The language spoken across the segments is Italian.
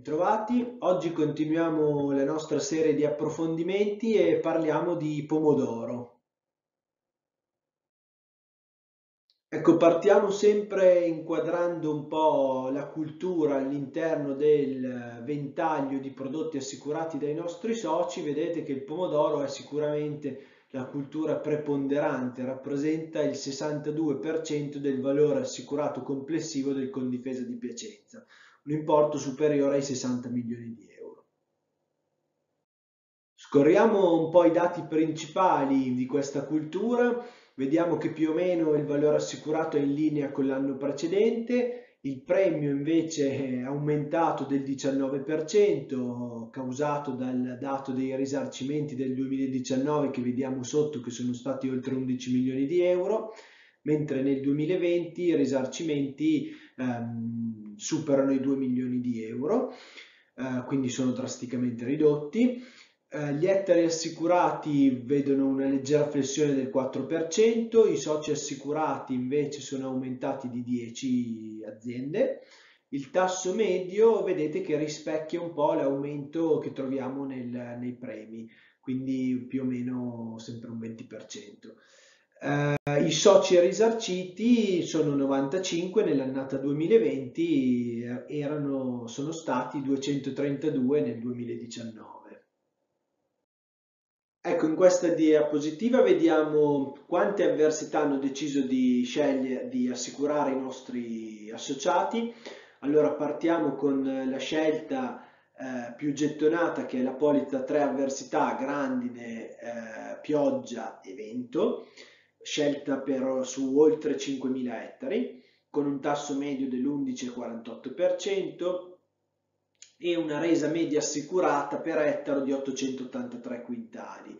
Bentrovati, oggi continuiamo la nostra serie di approfondimenti e parliamo di pomodoro. Ecco, partiamo sempre inquadrando un po' la cultura all'interno del ventaglio di prodotti assicurati dai nostri soci. Vedete che il pomodoro è sicuramente la cultura preponderante, rappresenta il 62% del valore assicurato complessivo del Condifesa di Piacenza un importo superiore ai 60 milioni di euro. Scorriamo un po' i dati principali di questa cultura, vediamo che più o meno il valore assicurato è in linea con l'anno precedente, il premio invece è aumentato del 19%, causato dal dato dei risarcimenti del 2019 che vediamo sotto che sono stati oltre 11 milioni di euro, mentre nel 2020 i risarcimenti ehm, superano i 2 milioni di euro, eh, quindi sono drasticamente ridotti. Eh, gli ettari assicurati vedono una leggera flessione del 4%, i soci assicurati invece sono aumentati di 10 aziende. Il tasso medio vedete che rispecchia un po' l'aumento che troviamo nel, nei premi, quindi più o meno sempre un 20%. Uh, I soci risarciti sono 95, nell'annata 2020 eh, erano, sono stati 232 nel 2019. Ecco, in questa diapositiva vediamo quante avversità hanno deciso di scegliere di assicurare i nostri associati. Allora partiamo con la scelta eh, più gettonata che è la polizza 3 avversità, grandine, eh, pioggia e vento scelta per, su oltre 5.000 ettari, con un tasso medio dell'11,48% e una resa media assicurata per ettaro di 883 quintali.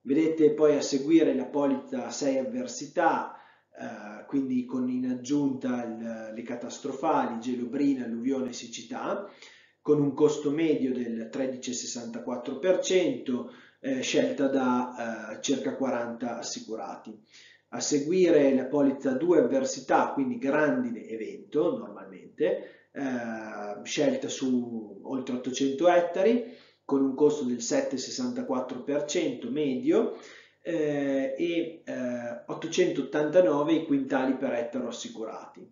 Vedete poi a seguire la polizza 6 avversità, eh, quindi con in aggiunta il, le catastrofali, gelobrina, alluvione e siccità, con un costo medio del 13,64%, eh, scelta da eh, circa 40 assicurati. A seguire la polizza 2 avversità, quindi grandine evento normalmente, eh, scelta su oltre 800 ettari con un costo del 7,64% medio eh, e 889 eh, quintali per ettaro assicurati.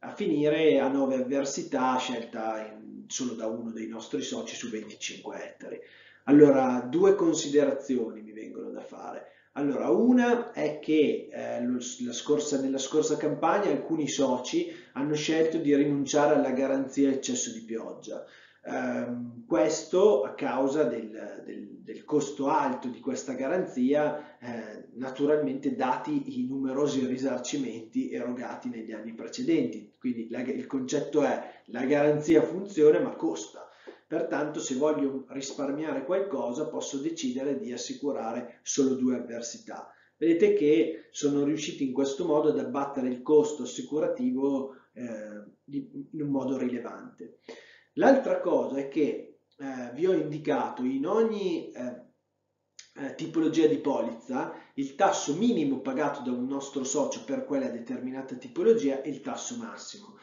A finire a 9 avversità scelta in, solo da uno dei nostri soci su 25 ettari. Allora, due considerazioni mi vengono da fare. Allora, una è che eh, scorsa, nella scorsa campagna alcuni soci hanno scelto di rinunciare alla garanzia eccesso di pioggia. Eh, questo a causa del, del, del, costo alto di questa garanzia, eh, naturalmente dati i numerosi risarcimenti erogati negli anni precedenti. Quindi la, il concetto è la garanzia funziona ma costa. Pertanto se voglio risparmiare qualcosa posso decidere di assicurare solo due avversità. Vedete che sono riusciti in questo modo ad abbattere il costo assicurativo eh, in un modo rilevante. L'altra cosa è che eh, vi ho indicato in ogni eh, eh tipologia di polizza il tasso minimo pagato da un nostro socio per quella determinata tipologia e il tasso massimo.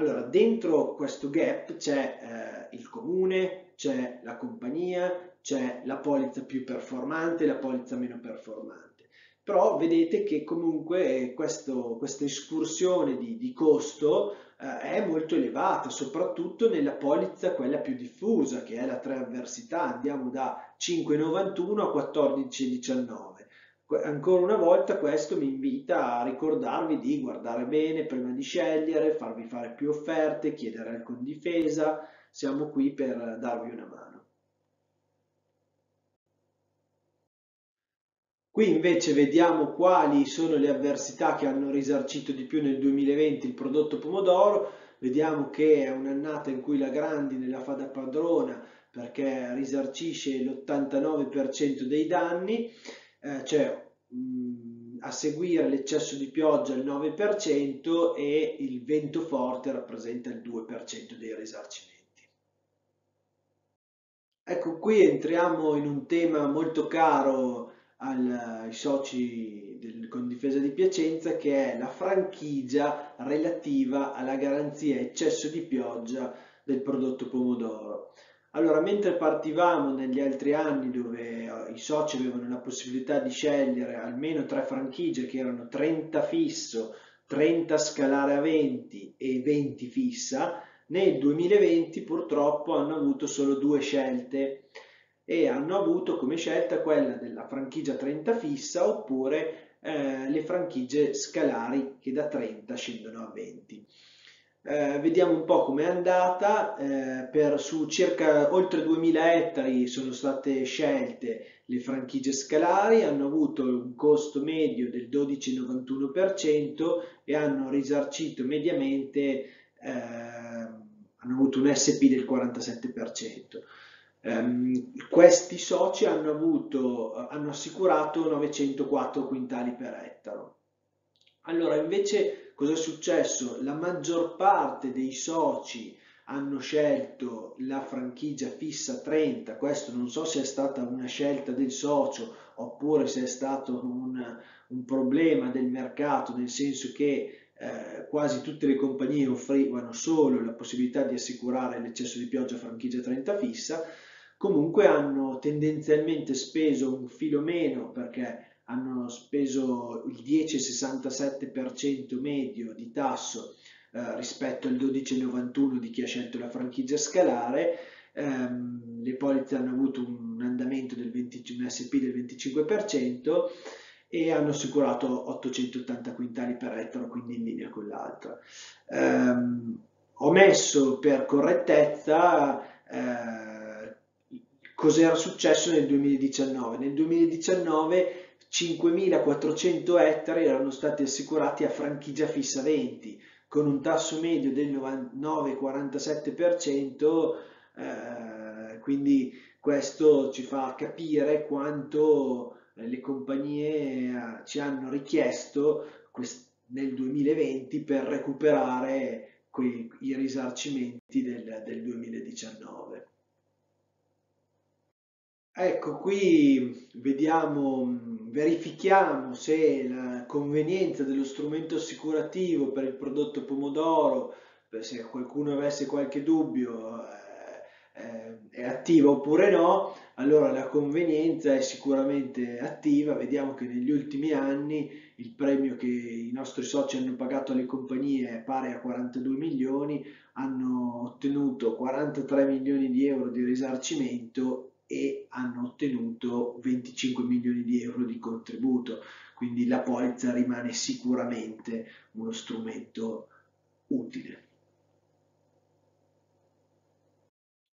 Allora, dentro questo gap c'è eh, il comune, c'è la compagnia, c'è la polizza più performante e la polizza meno performante. Però vedete che comunque questo, questa escursione di, di costo eh, è molto elevata, soprattutto nella polizza quella più diffusa, che è la 3 avversità, andiamo da 5,91 a 14,19 ancora una volta questo mi invita a ricordarvi di guardare bene prima di scegliere, farvi fare più offerte, chiedere al condifesa, siamo qui per darvi una mano. Qui invece vediamo quali sono le avversità che hanno risarcito di più nel 2020 il prodotto pomodoro, vediamo che è un'annata in cui la grandine la fa da padrona perché risarcisce l'89% dei danni, eh, cioè mh, a seguire l'eccesso di pioggia il 9% e il vento forte rappresenta il 2% dei risarcimenti. Ecco, qui entriamo in un tema molto caro al, ai soci del, con difesa di Piacenza che è la franchigia relativa alla garanzia eccesso di pioggia del prodotto pomodoro. Allora, mentre partivamo negli altri anni dove eh, i soci avevano la possibilità di scegliere almeno tre franchigie che erano 30 fisso, 30 scalare a 20 e 20 fissa, nel 2020 purtroppo hanno avuto solo due scelte e hanno avuto come scelta quella della franchigia 30 fissa oppure eh, le franchigie scalari che da 30 scendono a 20. Eh, vediamo un po' com'è andata, eh, per su circa oltre 2000 ettari sono state scelte le franchigie scalari, hanno avuto un costo medio del 12,91% e hanno risarcito mediamente, eh, hanno avuto un SP del 47%. Um, questi soci hanno, avuto, hanno assicurato 904 quintali per ettaro. Allora, invece, cosa è successo? La maggior parte dei soci hanno scelto la franchigia fissa 30, questo non so se è stata una scelta del socio oppure se è stato un, un problema del mercato, nel senso che eh, quasi tutte le compagnie offrivano solo la possibilità di assicurare l'eccesso di pioggia franchigia 30 fissa, comunque hanno tendenzialmente speso un filo meno perché hanno speso il 10,67% medio di tasso eh, rispetto al 12,91 di chi ha scelto la franchigia scalare. Um, le polizze hanno avuto un andamento del 20, un SP del 25% e hanno assicurato 880 quintali per ettaro, quindi in linea con l'altra. Um, ho messo per correttezza uh, cos'era successo nel 2019. Nel 2019 5.400 ettari erano stati assicurati a franchigia fissa 20 con un tasso medio del 9,47%, eh, quindi questo ci fa capire quanto le compagnie eh, ci hanno richiesto nel 2020 per recuperare quei, i risarcimenti del, del 2019. Ecco, qui vediamo, verifichiamo se la convenienza dello strumento assicurativo per il prodotto pomodoro, se qualcuno avesse qualche dubbio, eh, è attiva oppure no, allora la convenienza è sicuramente attiva. Vediamo che negli ultimi anni il premio che i nostri soci hanno pagato alle compagnie è pari a 42 milioni, hanno ottenuto 43 milioni di euro di risarcimento e hanno ottenuto 25 milioni di euro di contributo, quindi la polizza rimane sicuramente uno strumento utile.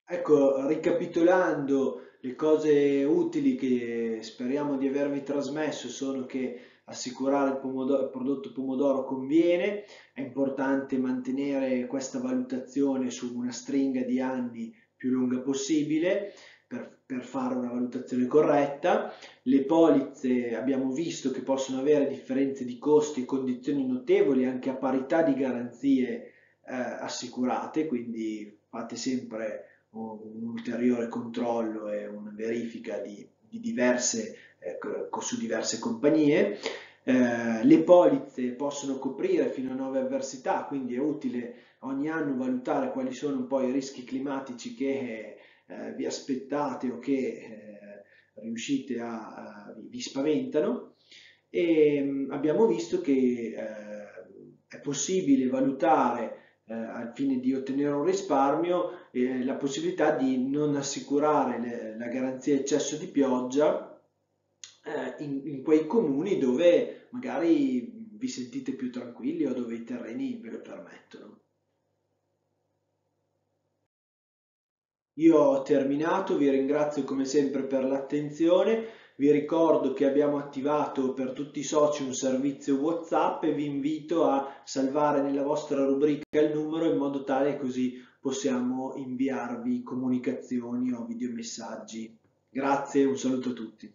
Ecco, ricapitolando, le cose utili che speriamo di avervi trasmesso sono che assicurare il, pomodoro, il, prodotto pomodoro conviene, è importante mantenere questa valutazione su una stringa di anni più lunga possibile, per, per, fare una valutazione corretta. Le polizze abbiamo visto che possono avere differenze di costi e condizioni notevoli anche a parità di garanzie eh, assicurate, quindi fate sempre un, un, ulteriore controllo e una verifica di, di diverse, eh, su diverse compagnie. Eh, le polizze possono coprire fino a nuove avversità, quindi è utile ogni anno valutare quali sono un po' i rischi climatici che eh, vi aspettate o che eh, riuscite a, a, vi spaventano e mm, abbiamo visto che eh, è possibile valutare eh, al fine di ottenere un risparmio eh, la possibilità di non assicurare le, la garanzia eccesso di pioggia in, in quei comuni dove magari vi sentite più tranquilli o dove i terreni ve lo permettono. Io ho terminato, vi ringrazio come sempre per l'attenzione, vi ricordo che abbiamo attivato per tutti i soci un servizio WhatsApp e vi invito a salvare nella vostra rubrica il numero in modo tale così possiamo inviarvi comunicazioni o videomessaggi. Grazie, un saluto a tutti.